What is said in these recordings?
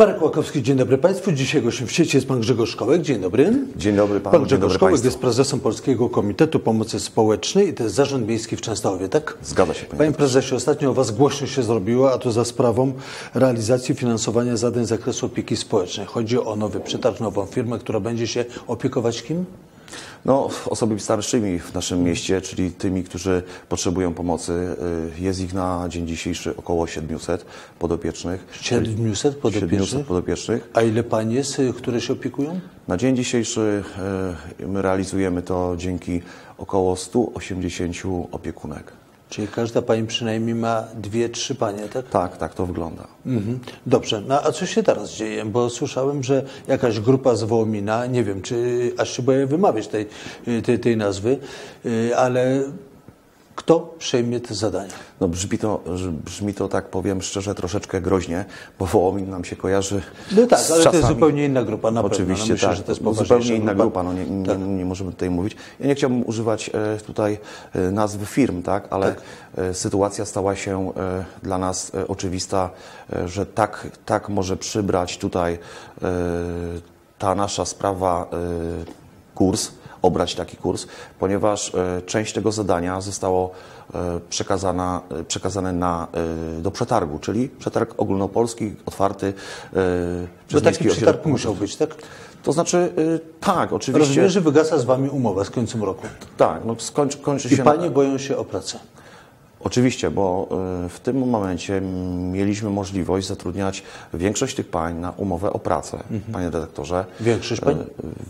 Marek Łakowski, dzień dobry Państwu. Dzisiaj gościem w sieci jest Pan Grzegorz Szkołek. Dzień dobry. Dzień dobry Panu, Pan Grzegorz Szkołek jest prezesem Polskiego Komitetu Pomocy Społecznej i to jest Zarząd Miejski w Częstochowie, tak? Zgadza się, panie Panie prezesie, ostatnio o Was głośno się zrobiło, a to za sprawą realizacji finansowania zadań z zakresu opieki społecznej. Chodzi o nowy przetarg, nową firmę, która będzie się opiekować kim? No, osobami starszymi w naszym mieście, czyli tymi, którzy potrzebują pomocy. y, Jest ich na dzień dzisiejszy około 700 podopiecznych. 700 podopiecznych. 700 podopiecznych. A ile Pań jest, y, które się opiekują? Na dzień dzisiejszy y, my realizujemy to dzięki około 180 opiekunek. Czyli każda Pani przynajmniej ma dwie, trzy Panie, tak? Tak, tak to wygląda. Mhm. Dobrze, no a co się teraz dzieje? Bo słyszałem, że jakaś grupa z Wołomina, nie wiem, czy aż się boję wymawiać tej, tej, tej nazwy, y, ale kto przejmie te zadania? No brzmi to, brzmi to, tak powiem szczerze, troszeczkę groźnie, bo Wołomin nam się kojarzy No tak, ale to jest czasami- zupełnie inna grupa na Oczywiście pewno. No myślę, tak, że to jest no, zupełnie inna grupa. grupa, no nie, nie, Tak. nie możemy tutaj mówić. Ja nie chciałbym używać e, tutaj e, nazw firm, tak, ale Tak. e, sytuacja stała się dla nas oczywista, że tak, tak może przybrać tutaj ta nasza sprawa kurs, obrać taki kurs, ponieważ e, część tego zadania zostało e, przekazana, e, przekazane na, do przetargu, czyli przetarg ogólnopolski, otwarty e, Bo przez taki przetarg musiał być, tak? to znaczy, tak, oczywiście. Rozumiem, że wygasa z Wami umowa z końcem roku. Tak, no skończy, kończy I się. Panie boją się o pracę. Oczywiście, bo y, w tym momencie mieliśmy możliwość zatrudniać większość tych pań na umowę o pracę, panie redaktorze. Mhm. Większość pań? Y,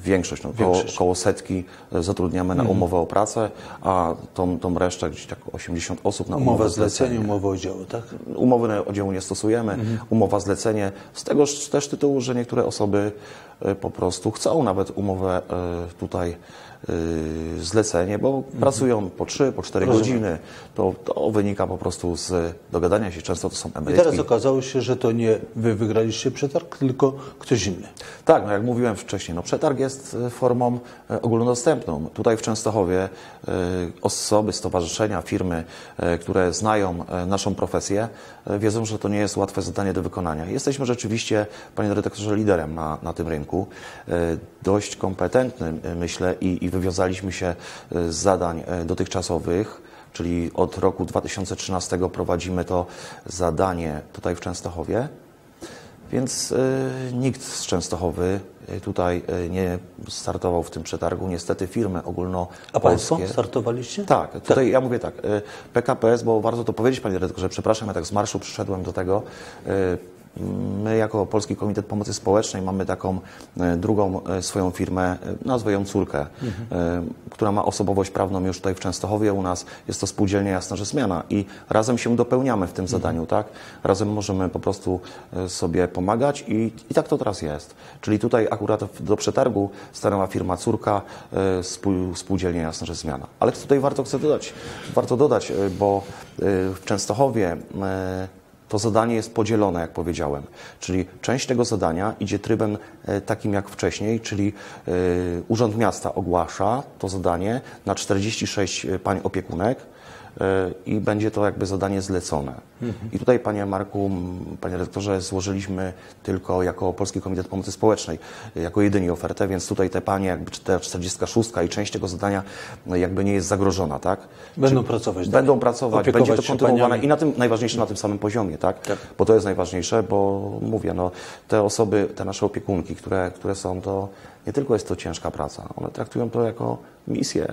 Większość, no, koło, Większość. koło setki zatrudniamy na umowę o pracę, a tą, tą resztę, gdzieś tak 80 osób na umowę zlecenia, umowa o dzieło, tak? Umowy na o dzieło nie stosujemy, umowa zlecenie z tego też tytułu, że niektóre osoby e, po prostu chcą nawet umowę e, tutaj e, zlecenie, bo pracują po 3, po 4 Rozumiem. godziny. To, to wynika po prostu z dogadania się. Często to są I emerytki. teraz okazało się, że to nie Wy wygraliście przetarg, tylko ktoś inny. Tak, no jak mówiłem wcześniej, no przetarg jest e, formą e, ogólnodostępną. Tutaj w Częstochowie osoby, stowarzyszenia, firmy, które znają naszą profesję, wiedzą, że to nie jest łatwe zadanie do wykonania. Jesteśmy rzeczywiście, panie dyrektorze, liderem na, na tym rynku. Dość kompetentnym, myślę, i, i wywiązaliśmy się e, z zadań e, dotychczasowych. Czyli od roku 2013 prowadzimy to zadanie tutaj w Częstochowie. Więc y, nikt z Częstochowy tutaj nie startował w tym przetargu. Niestety firmy ogólnopolskie... A Państwo startowaliście? Tak, tutaj ja mówię tak, PKPS, bo warto to powiedzieć, panie redaktorze, przepraszam, ja tak z marszu przyszedłem do tego. My jako Polski Komitet Pomocy Społecznej mamy taką y, drugą y, swoją firmę, y, nazwę ją Córkę, y, która ma osobowość prawną już tutaj w Częstochowie u nas. Jest to spółdzielnia Jasna, Zmiana i razem się dopełniamy w tym zadaniu, tak? Razem możemy po prostu sobie pomagać i, i tak to teraz jest. Czyli tutaj akurat do przetargu stanęła firma Córka, spół, spółdzielnia Jasna, Zmiana. Ale tutaj warto chcę dodać, warto dodać, bo w Częstochowie to zadanie jest podzielone, jak powiedziałem. Czyli część tego zadania idzie trybem e, takim jak wcześniej, czyli e, Urząd Miasta ogłasza to zadanie na 46 pań opiekunek e, i będzie to jakby zadanie zlecone. I tutaj, panie Marku, panie redaktorze, złożyliśmy tylko jako Polski Komitet Pomocy Społecznej, e, jako jedyni ofertę, więc tutaj te panie, jakby te 46 i część tego zadania no, jakby nie jest zagrożona, tak? Będą pracować dalej. Będą pracować, Opiekować będzie to kontynuowane i na tym najważniejsze na tym samym poziomie, tak? Tak. Bo to jest najważniejsze, bo mówię, no, te osoby, te nasze opiekunki, które, które są, to nie tylko jest to ciężka praca, one traktują to jako misję.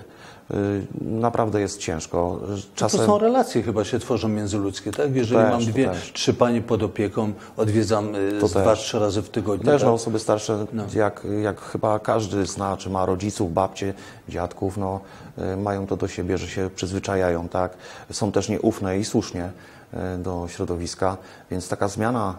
Y, Naprawdę jest ciężko. Czasem... To są relacje chyba się tworzą międzyludzkie, tak? Jeżeli Też, mam dwie, trzy panie pod opieką, odwiedzam y, To z też. dwa, trzy razy w tygodniu. Też tak? no, osoby starsze, No. jak, jak chyba każdy zna, czy ma rodziców, babcie, dziadków, no, y, mają to do siebie, że się przyzwyczajają, tak? Są też nieufne i słusznie do środowiska, więc taka zmiana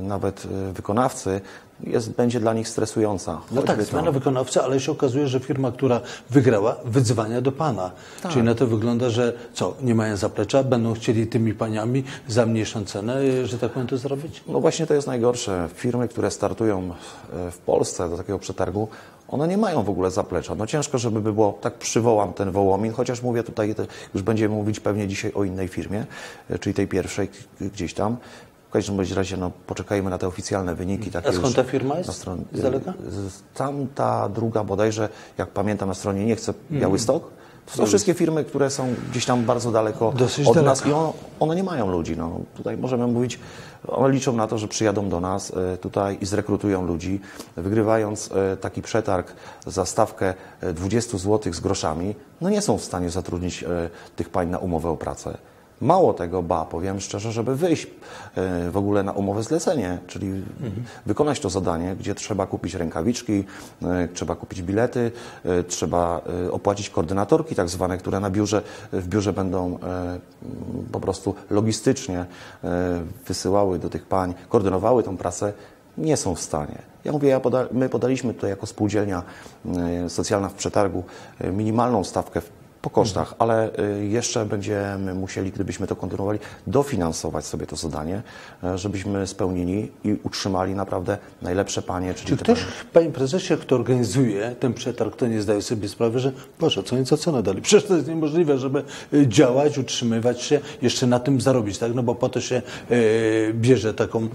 y, nawet y, wykonawcy jest, będzie dla nich stresująca. No tak, zmiana wykonawcy, ale się okazuje, że firma, która wygrała, wydzwania do pana. Tak. Czyli na to wygląda, że co, nie mają zaplecza, będą chcieli tymi paniami za mniejszą cenę, że tak powiem, to zrobić? No właśnie to jest najgorsze. Firmy, które startują e, w Polsce do takiego przetargu, one nie mają w ogóle zaplecza. No ciężko, żeby było, tak przywołam ten Wołomin, chociaż mówię tutaj, już będziemy mówić pewnie dzisiaj o innej firmie, e, czyli tej pierwszej gdzieś tam. W każdym bądź razie no, poczekajmy na te oficjalne wyniki. Takie A skąd ta firma jest? Na stron... Z daleka? Z- Tam ta druga bodajże, jak pamiętam na stronie nie chcę Białystok. To są wszystkie firmy, które są gdzieś tam bardzo daleko Dosyć od daleko. nas i one, one nie mają ludzi. No, tutaj możemy mówić, one liczą na to, że przyjadą do nas e, tutaj i zrekrutują ludzi, wygrywając e, taki przetarg za stawkę e, 20 zł z groszami, no nie są w stanie zatrudnić e, tych pań na umowę o pracę. Mało tego, ba, powiem szczerze, żeby wyjść e, w ogóle na umowę zlecenie, czyli wykonać to zadanie, gdzie trzeba kupić rękawiczki, e, trzeba kupić bilety, e, trzeba opłacić koordynatorki tak zwane, które na biurze, w biurze będą po prostu logistycznie wysyłały do tych pań, koordynowały tą pracę, nie są w stanie. Ja mówię, ja poda, my podaliśmy tutaj jako spółdzielnia socjalna w przetargu minimalną stawkę po kosztach, ale y, jeszcze będziemy musieli, gdybyśmy to kontynuowali, dofinansować sobie to zadanie, e, żebyśmy spełnili i utrzymali naprawdę najlepsze panie, czyli Czy ktoś, panie prezesie, kto organizuje ten przetarg, to nie zdaje sobie sprawy, że Boże, co oni za cenę dali? Przecież to jest niemożliwe, żeby y, działać, utrzymywać się, jeszcze na tym zarobić, tak? No bo po to się y, bierze taką,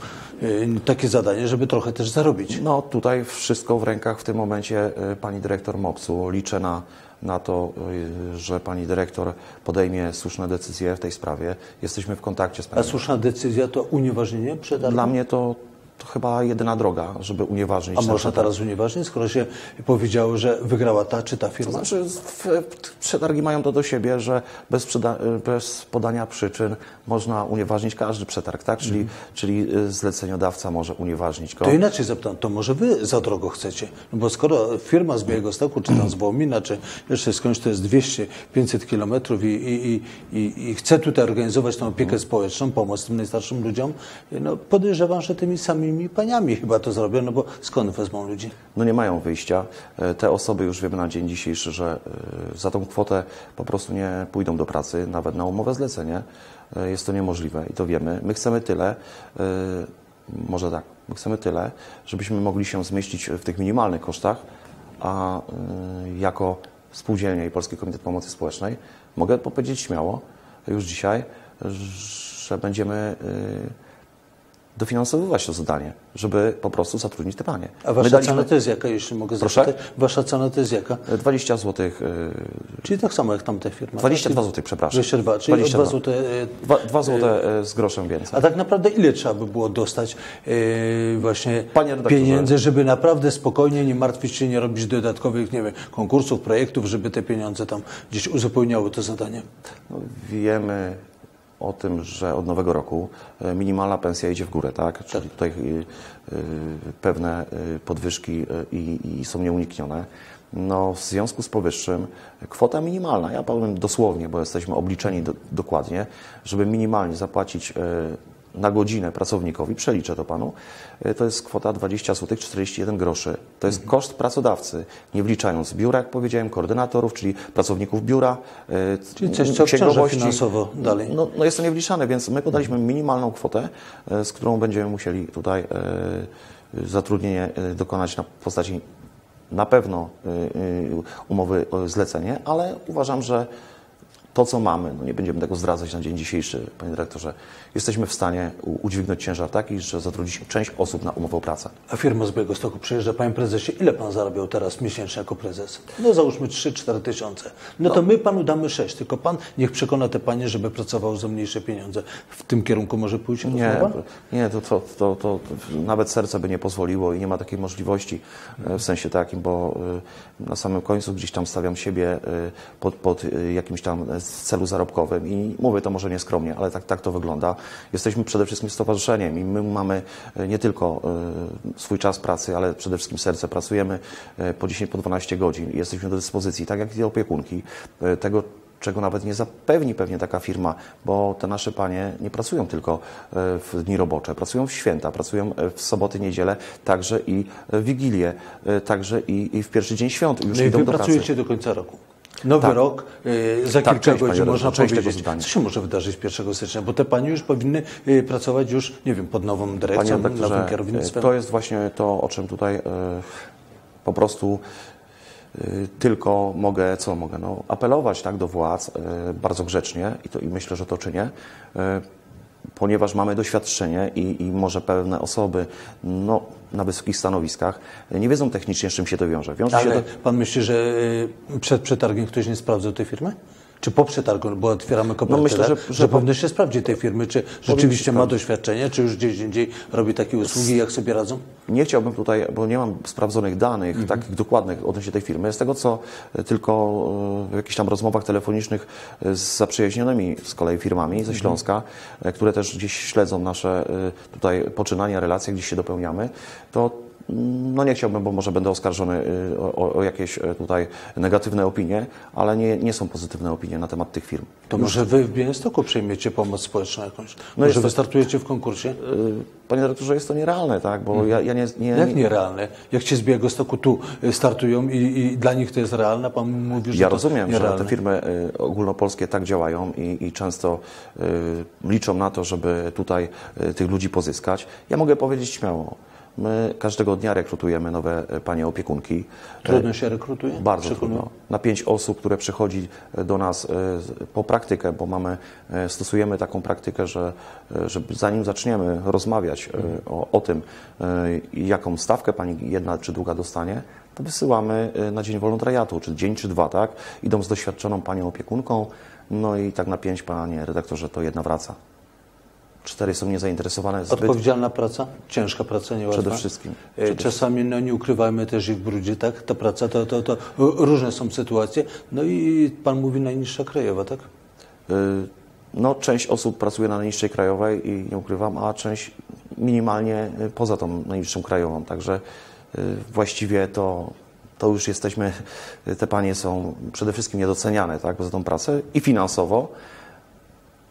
takie zadanie, żeby trochę też zarobić. No tutaj wszystko w rękach w tym momencie pani dyrektor MOPS-u. Liczę na, na to, y, że pani dyrektor podejmie słuszne decyzje w tej sprawie. Jesteśmy w kontakcie z A panią. słuszna decyzja to unieważnienie przetargu? Dla mnie to, to chyba jedyna droga, żeby unieważnić A można teraz unieważnić, skoro się powiedziało, że wygrała ta czy ta To firma? znaczy, w- w- przetargi mają to do siebie, że bez, bez podania przyczyn można unieważnić każdy przetarg, tak? Czyli, czyli y, zleceniodawca może unieważnić go. To inaczej zapytam, to może wy za drogo chcecie? No bo skoro firma z Białegostoku, czy tam z Wołomina, czy jeszcze skądś to jest 200-500 kilometrów i, i, i, i, i chce tutaj organizować tą opiekę społeczną, pomoc tym najstarszym ludziom, no podejrzewam, że tymi samymi paniami chyba to zrobią, no bo skąd wezmą ludzi? No nie mają wyjścia. E, Te osoby już wiemy na dzień dzisiejszy, że e, za tą kwotę po prostu nie pójdą do pracy, nawet na umowę zlecenie. E, Jest to niemożliwe i to wiemy. My chcemy tyle, może tak, my chcemy tyle, żebyśmy mogli się zmieścić w tych minimalnych kosztach, a jako spółdzielnia i Polski Komitet Pomocy Społecznej mogę powiedzieć śmiało już dzisiaj, że będziemy dofinansowywać to zadanie, żeby po prostu zatrudnić te panie. A wasza My daliśmy- cena to jest jaka, jeśli mogę Proszę? zapytać? Wasza cena to jest jaka? 20 zł. Czyli tak samo jak tamte firmy. 22 zł, przepraszam. 22, czyli 22. 2 zł. e, 2, 2 zł e, z groszem więcej. A tak naprawdę ile trzeba by było dostać e, właśnie pieniędzy, żeby naprawdę spokojnie nie martwić się, nie robić dodatkowych, nie wiem, konkursów, projektów, żeby te pieniądze tam gdzieś uzupełniały to zadanie? No, wiemy o tym, że od nowego roku e, minimalna pensja idzie w górę, tak? Czyli tutaj y, y, pewne podwyżki i, i są nieuniknione. No, w związku z powyższym kwota minimalna, ja powiem dosłownie, bo jesteśmy obliczeni do, dokładnie, żeby minimalnie zapłacić e, na godzinę pracownikowi, przeliczę to panu, e, to jest kwota 20 zł 41 groszy. To jest koszt pracodawcy, nie wliczając biura, jak powiedziałem, koordynatorów, czyli pracowników biura, e, Czyli coś, co księgowości. finansowo dalej. No, no jest to niewliczane, więc my podaliśmy minimalną kwotę, e, z którą będziemy musieli tutaj zatrudnienie dokonać na postaci na pewno umowy o zlecenie, ale uważam, że to, co mamy, no nie będziemy tego zdradzać na dzień dzisiejszy, panie dyrektorze, jesteśmy w stanie udźwignąć ciężar taki, że zatrudnić część osób na umowę o pracę. A firma z Białegostoku przyjeżdża, panie prezesie, ile pan zarabiał teraz miesięcznie jako prezes? No załóżmy 3-4 tysiące. No to my panu damy 6, tylko pan niech przekona te panie, żeby pracował za mniejsze pieniądze. W tym kierunku może pójść Nie, rozmowa? nie to, to, to, to nawet serce by nie pozwoliło i nie ma takiej możliwości e, w sensie takim, bo e, na samym końcu gdzieś tam stawiam siebie e, pod, pod jakimś tam e, celu zarobkowym i mówię to może nieskromnie, ale tak, tak to wygląda. Jesteśmy przede wszystkim stowarzyszeniem i my mamy e, nie tylko e, swój czas pracy, ale przede wszystkim serce. Pracujemy e, po 10, po 12 godzin i jesteśmy do dyspozycji, tak jak i opiekunki tego czego nawet nie zapewni pewnie taka firma, bo te nasze panie nie pracują tylko w dni robocze, pracują w święta, pracują w soboty, niedzielę, także i w Wigilię, także i, i w pierwszy dzień świąt już No i idą wy do pracy. pracujecie do końca roku. Nowy Tak. rok, y, za Tak, kilka godzin panie można powiedzieć. Co się może wydarzyć 1 stycznia? Bo te panie już powinny y, pracować już, nie wiem, pod nową Panie dyrekcją, nowym redaktorze, kierownictwem. to jest właśnie to, o czym tutaj po prostu tylko mogę, co mogę, no, apelować tak, do władz bardzo grzecznie i, to, i myślę, że to czynię. Ponieważ mamy doświadczenie i, i może pewne osoby no, na wysokich stanowiskach nie wiedzą technicznie, z czym się to wiąże. Wiąże się Ale to, pan myśli, że y, przed przetargiem ktoś nie sprawdzał tej firmy? Czy po przetargu, bo otwieramy kopertę, myślę, że- tak? że że po- powinno się sprawdzić tej firmy, czy rzeczywiście ma doświadczenie, czy już gdzieś indziej robi takie usługi, jak sobie radzą? Nie chciałbym tutaj, bo nie mam sprawdzonych danych, Mhm. takich dokładnych odnośnie tej firmy. Z tego, co e, tylko e, w jakichś tam rozmowach telefonicznych e, z zaprzyjaźnionymi z kolei firmami Mhm. ze Śląska, e, które też gdzieś śledzą nasze tutaj poczynania, relacje, gdzieś się dopełniamy, to no nie chciałbym, bo może będę oskarżony e, o, o jakieś e, tutaj negatywne opinie, ale nie, nie są pozytywne opinie na temat tych firm. To może wy w Białymstoku przejmiecie pomoc społeczną jakąś? No może wystartujecie w konkursie? E, Panie dyrektorze, jest to nierealne, tak? Bo ja, ja nie, nie, Mhm. Jak nierealne? Jak ci z Białegostoku tu y, startują i, i dla nich to jest realne, pan mówi, że Ja rozumiem, że nierealne. te firmy y, ogólnopolskie tak działają i, i często y, liczą na to, żeby tutaj y, tych ludzi pozyskać. Ja mogę powiedzieć śmiało, my każdego dnia rekrutujemy nowe y, panie opiekunki. Trudno się rekrutuje? Bardzo trudno. Na pięć osób, które przychodzi do nas y, po praktykę, bo mamy, stosujemy taką praktykę, że żeby zanim zaczniemy rozmawiać y, o, o tym, jaką stawkę pani jedna czy druga dostanie, to wysyłamy na dzień wolontariatu, czy dzień, czy dwa, tak? Idą z doświadczoną panią opiekunką, no i tak na pięć, panie redaktorze, to jedna wraca. Cztery są niezainteresowane zbyt. Odpowiedzialna praca? Ciężka praca, niełatwa? Przede wszystkim. Przede Czasami no, nie ukrywajmy też ich w brudzie, tak? Ta praca, to, to, to różne są sytuacje. No i pan mówi najniższa krajowa, tak? Y, No, część osób pracuje na najniższej krajowej i nie ukrywam, a część minimalnie y, poza tą najniższą krajową. Także y, właściwie to, to już jesteśmy, te panie są przede wszystkim niedoceniane tak, za tą pracę i finansowo.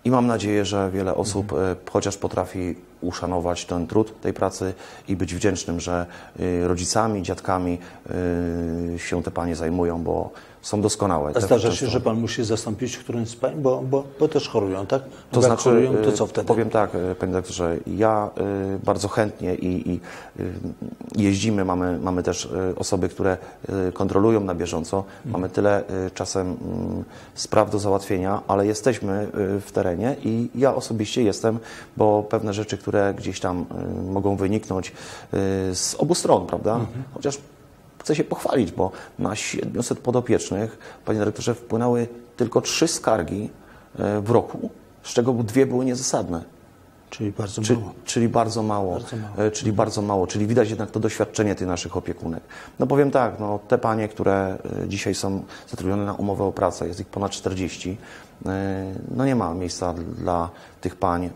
I mam nadzieję, że wiele osób Mhm. chociaż potrafi uszanować ten trud tej pracy i być wdzięcznym, że y, rodzicami, dziadkami y, się te panie zajmują, bo są doskonałe. A Te zdarza się, że pan musi zastąpić którąś z pań, bo, bo, bo też chorują, tak? To jak znaczy, chorują, to y, co wtedy? powiem tak, panie doktorze, ja bardzo chętnie i, i jeździmy, mamy, mamy też osoby, które kontrolują na bieżąco, mamy tyle czasem mm, spraw do załatwienia, ale jesteśmy w terenie i ja osobiście jestem, bo pewne rzeczy, które gdzieś tam y, mogą wyniknąć y, z obu stron, prawda? Chociaż chcę się pochwalić, bo na 700 podopiecznych, panie dyrektorze, wpłynęły tylko trzy skargi e, w roku, z czego dwie były niezasadne. Czyli bardzo Czy, mało. czyli bardzo mało. Bardzo mało. Czyli bardzo mało. Czyli widać jednak to doświadczenie tych naszych opiekunek. No powiem tak, no, te panie, które dzisiaj są zatrudnione na umowę o pracę, jest ich ponad 40, e, no nie ma miejsca dla tych pań, e,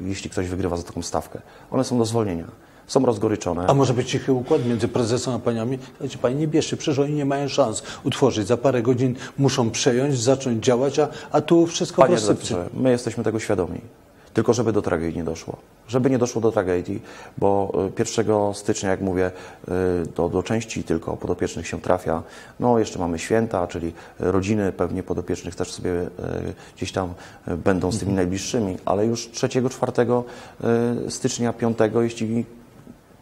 jeśli ktoś wygrywa za taką stawkę. One są do zwolnienia. Są rozgoryczone. A może być cichy układ między prezesem a paniami? Słuchajcie, pani nie bierzcie, przecież oni nie mają szans utworzyć. Za parę godzin muszą przejąć, zacząć działać, a, a tu wszystko Panie redaktorze, my jesteśmy tego świadomi. Tylko żeby do tragedii nie doszło. Żeby nie doszło do tragedii, bo y, 1 stycznia, jak mówię, y, do, do części tylko podopiecznych się trafia. No, jeszcze mamy święta, czyli rodziny pewnie podopiecznych też sobie y, gdzieś tam y, będą z tymi najbliższymi, ale już 3, 4 y, stycznia, 5, jeśli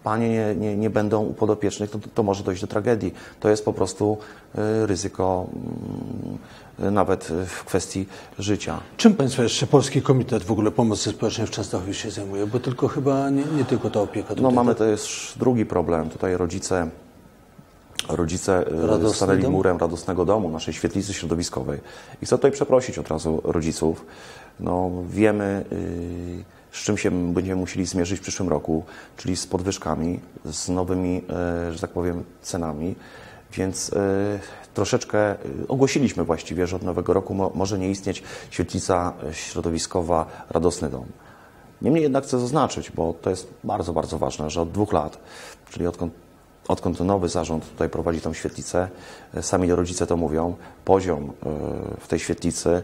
panie nie, nie, nie będą u podopiecznych, to, to może dojść do tragedii. To jest po prostu y, ryzyko mm, nawet y, w kwestii życia. Czym Państwo jeszcze Polski Komitet w ogóle Pomocy Społecznej w Częstochowie się zajmuje? Bo tylko chyba nie, nie tylko ta opieka tutaj. No mamy tak? też drugi problem. Tutaj rodzice, rodzice Radosny stanęli dom? murem radosnego domu, naszej świetlicy środowiskowej. I chcę tutaj przeprosić od razu rodziców. No, wiemy, y, z czym się będziemy musieli zmierzyć w przyszłym roku, czyli z podwyżkami, z nowymi, y, że tak powiem, cenami. Więc troszeczkę y, ogłosiliśmy właściwie, że od nowego roku mo, może nie istnieć świetlica y, środowiskowa Radosny Dom. Niemniej jednak chcę zaznaczyć, bo to jest bardzo, bardzo ważne, że od dwóch lat, czyli odkąd, odkąd nowy zarząd tutaj prowadzi tą świetlicę, e, sami rodzice to mówią, poziom w tej świetlicy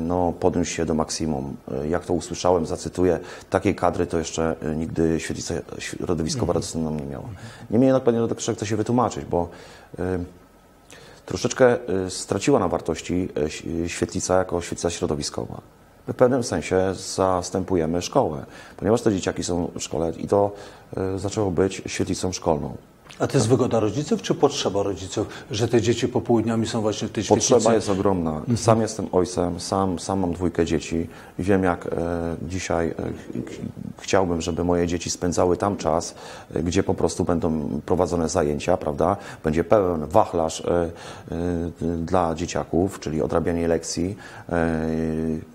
no, podniósł się do maksimum. Jak to usłyszałem, zacytuję, takiej kadry to jeszcze nigdy świetlica środowiskowa radosna nam nie miała. Niemniej jednak, panie redaktorze, chcę się wytłumaczyć, bo troszeczkę y, straciła na wartości y, y, świetlica jako świetlica środowiskowa. W pewnym sensie zastępujemy szkołę, ponieważ te dzieciaki są w szkole i to zaczęło być świetlicą szkolną. A to jest wygoda rodziców, czy potrzeba rodziców, że te dzieci popołudniami są właśnie w tej świetlicy? Potrzeba jest ogromna. Sam jestem ojcem, sam, sam mam dwójkę dzieci wiem, jak e, dzisiaj e, ch- chciałbym, żeby moje dzieci spędzały tam czas, e, gdzie po prostu będą prowadzone zajęcia, prawda? Będzie pełen wachlarz e, e, dla dzieciaków, czyli odrabianie lekcji, e,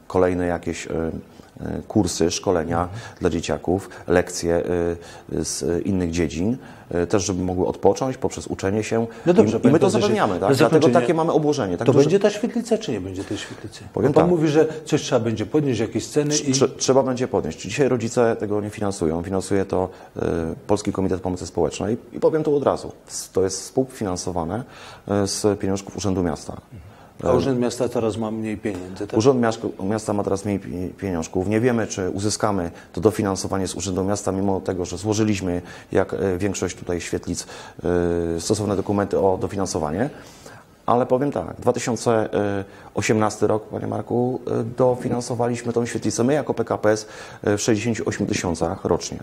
kolejne jakieś kursy, szkolenia dla dzieciaków, lekcje e, z innych dziedzin, e, też żeby mogły odpocząć poprzez uczenie się. No dobrze, I, my to zapewniamy, tak? Dlatego takie mamy obłożenie. Tak To duże- będzie ta świetlica, czy nie będzie tej świetlicy? Powiem Pan tak. mówi, że coś trzeba będzie podnieść, jakieś ceny i... Trze- Trzeba będzie podnieść. Dzisiaj rodzice tego nie finansują. Finansuje to Polski Komitet Pomocy Społecznej i powiem to od razu. To jest współfinansowane z pieniążków Urzędu Miasta. A Urząd Miasta teraz ma mniej pieniędzy. Tak? Urząd Miast- Miasta ma teraz mniej pi- pieniążków. Nie wiemy, czy uzyskamy to dofinansowanie z Urzędu Miasta, mimo tego, że złożyliśmy, jak e, większość tutaj świetlic, e, stosowne dokumenty o dofinansowanie. Ale powiem tak, 2018 rok, Panie Marku, e, dofinansowaliśmy tą świetlicę my jako PKPS e, w 68 tysiącach rocznie.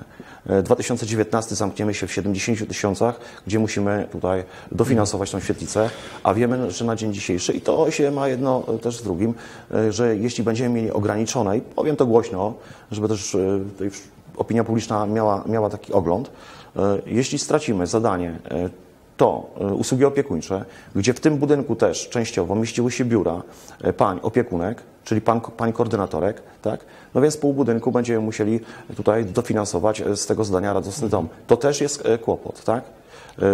E, 2019 zamkniemy się w 70 tysiącach, gdzie musimy tutaj dofinansować tą świetlicę, a wiemy, że na dzień dzisiejszy, i to się ma jedno e, też z drugim, e, że jeśli będziemy mieli ograniczone, i powiem to głośno, żeby też e, opinia publiczna miała, miała taki ogląd, e, jeśli stracimy zadanie e, to e, usługi opiekuńcze, gdzie w tym budynku też częściowo mieściły się biura e, pań opiekunek, czyli pan, pań koordynatorek, tak? No więc pół budynku będziemy musieli tutaj dofinansować e, z tego zdania radosny dom. To też jest kłopot, tak?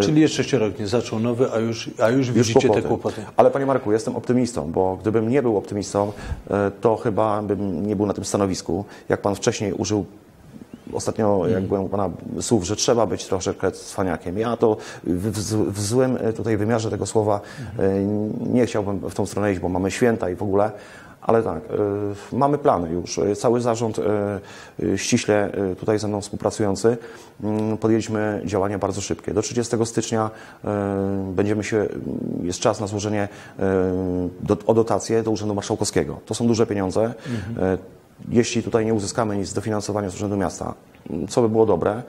Czyli jeszcze się rok nie zaczął nowy, a już, a już widzicie te kłopoty. Ale panie Marku, jestem optymistą, bo gdybym nie był optymistą, to chyba bym nie był na tym stanowisku. Jak pan wcześniej użył Ostatnio, jak byłem u Pana słów, że trzeba być troszeczkę cwaniakiem. Ja to w, w, w złym e, tutaj wymiarze tego słowa e, nie chciałbym w tą stronę iść, bo mamy święta i w ogóle, ale tak, e, mamy plany już. Cały zarząd ściśle tutaj ze mną współpracujący mm, podjęliśmy działania bardzo szybkie. Do 30 stycznia będziemy się, jest czas na złożenie do, o dotację do Urzędu Marszałkowskiego. To są duże pieniądze. E, jeśli tutaj nie uzyskamy nic z dofinansowania z Urzędu Miasta, co by było dobre,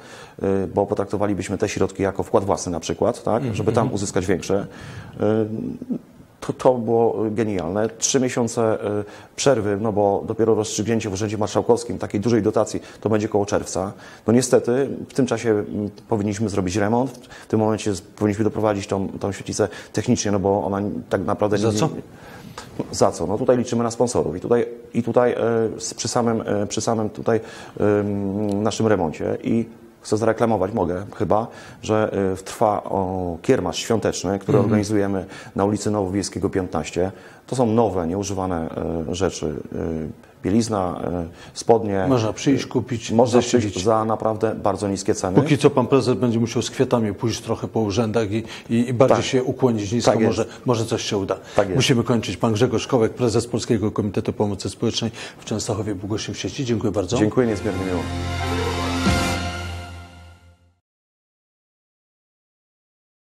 y, bo potraktowalibyśmy te środki jako wkład własny na przykład, tak, żeby tam uzyskać większe, y, to, to było genialne. Trzy miesiące y, przerwy, no bo dopiero rozstrzygnięcie w Urzędzie Marszałkowskim takiej dużej dotacji to będzie koło czerwca. No niestety w tym czasie mm, powinniśmy zrobić remont. W tym momencie powinniśmy doprowadzić tą, tą świetlicę technicznie, no bo ona tak naprawdę... Za nie- co? Za co? No tutaj liczymy na sponsorów i tutaj, i tutaj e, przy samym, e, przy samym tutaj naszym remoncie i chcę zareklamować, mogę chyba, że e, trwa o, kiermasz świąteczny, który Mhm. organizujemy na ulicy Nowowiejskiego 15. To są nowe, nieużywane e, rzeczy. E, Bielizna, e, spodnie. Można przyjść, kupić, Można zasilić. przyjść za naprawdę bardzo niskie ceny. Póki co pan prezes będzie musiał z kwiatami pójść trochę po urzędach i, i, i bardziej Tak. się ukłonić nisko, Tak może, może coś się uda. Tak. Musimy kończyć. Pan Grzegorz Kołek, prezes Polskiego Komitetu Pomocy Społecznej w Częstochowie Bugoszyń w sieci. Dziękuję bardzo. Dziękuję niezmiernie miło.